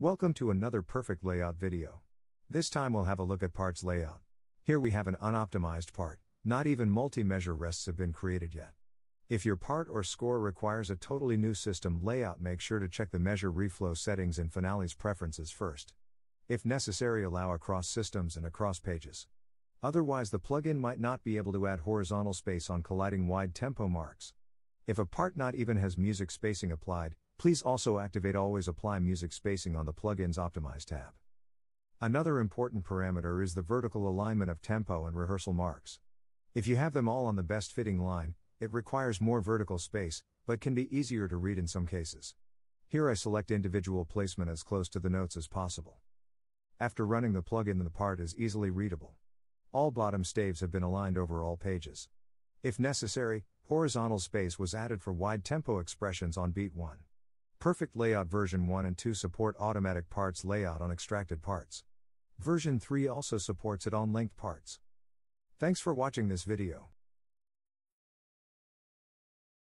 Welcome to another perfect layout video. This time we'll have a look at parts layout. Here we have an unoptimized part, not even multi-measure rests have been created yet. If your part or score requires a totally new system layout make sure to check the measure reflow settings in Finale's preferences first. If necessary allow across systems and across pages. Otherwise the plugin might not be able to add horizontal space on colliding wide tempo marks. If a part not even has music spacing applied, please also activate Always Apply Music Spacing on the Plugins Optimize tab. Another important parameter is the vertical alignment of tempo and rehearsal marks. If you have them all on the best fitting line, it requires more vertical space, but can be easier to read in some cases. Here I select individual placement as close to the notes as possible. After running the plugin the part is easily readable. All bottom staves have been aligned over all pages. If necessary, Horizontal space was added for wide tempo expressions on beat 1. Perfect Layout version 1 and 2 support automatic parts layout on extracted parts. Version 3 also supports it on linked parts. Thanks for watching this video.